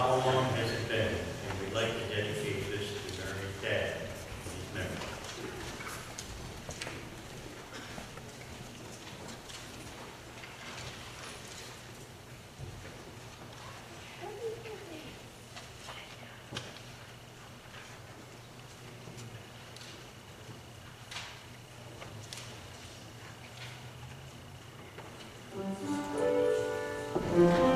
How long has it been? And we'd like to dedicate this to Mary Dad, his memory. Thank mm -hmm. you.